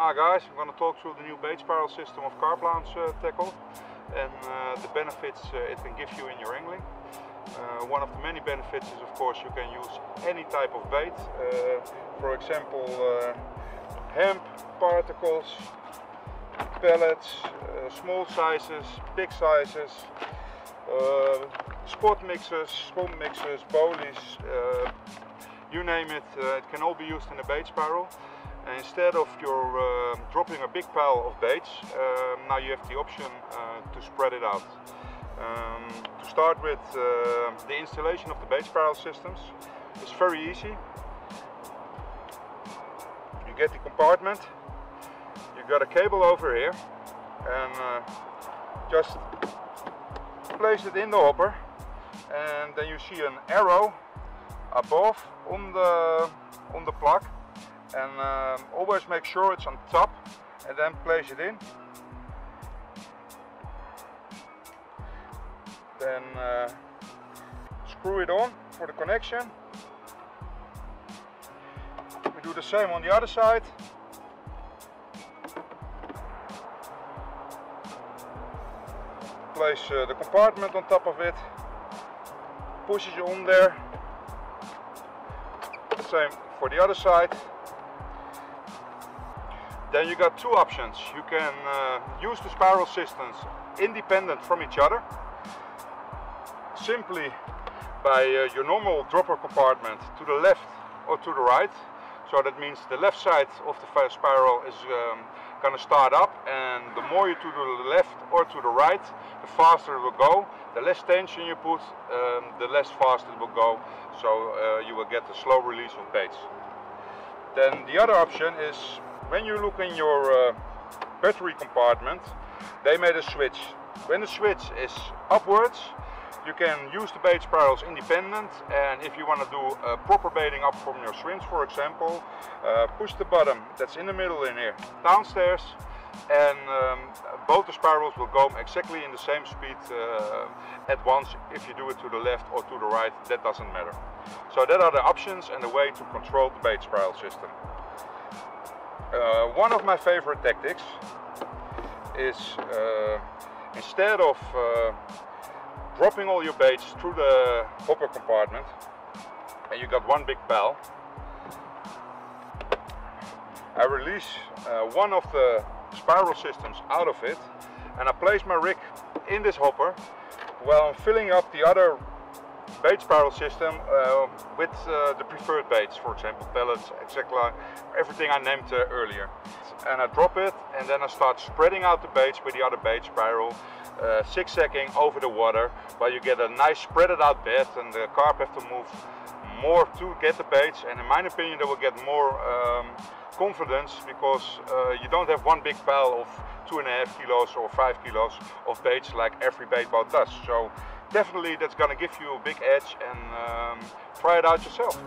Hi guys, I'm going to talk through the new bait spiral system of carp uh, eh, tackle. And uh, eh, the benefits uh, it can give you in your angling. One of the many benefits is of course you can use any type of bait, for example hemp particles, pellets, small sizes, big sizes, spot mixers, swamp mixers, boilies, you name it, it can all be used in a bait spiral instead of your uh, dropping a big pile of baits, um, now you have the option uh, to spread it out. Um, to start with uh, the installation of the bait spiral systems, it's very easy. You get the compartment, You've got a cable over here. And uh, just place it in the hopper. And then you see an arrow above on the on the plug and um, always make sure it's on top and then place it in. Then uh, screw it on for the connection. We do the same on the other side. Place uh, the compartment on top of it. Push it on there. Same for the other side then you got two options. You can uh, use the spiral systems independent from each other, simply by uh, your normal dropper compartment to the left or to the right. So that means the left side of the spiral is um, going to start up and the more you to the left or to the right, the faster it will go. The less tension you put, um, the less fast it will go. So uh, you will get a slow release of baits. Then the other option is when you look in your uh, battery compartment, they made a switch. When the switch is upwards, you can use the bait spirals independent and if you want to do a proper baiting up from your shrimps for example, uh, push the bottom that's in the middle in here downstairs and um, both the spirals will go exactly in the same speed uh, at once if you do it to the left or to the right, that doesn't matter. So that are the options and the way to control the bait spiral system. Uh, one of my favorite tactics is uh, instead of uh, dropping all your baits through the hopper compartment and you got one big pal, I release uh, one of the spiral systems out of it and I place my rig in this hopper while I'm filling up the other bait spiral system uh, with uh, the preferred baits, for example pellets, etc. Everything I named uh, earlier. And I drop it and then I start spreading out the baits with the other bait spiral, uh, zigzagging over the water while you get a nice spreaded out bed and the carp have to move more to get the baits and in my opinion they will get more um, confidence because uh, you don't have one big pile of two and a half kilos or five kilos of baits like every bait boat does. So definitely that's gonna give you a big edge and um, try it out yourself.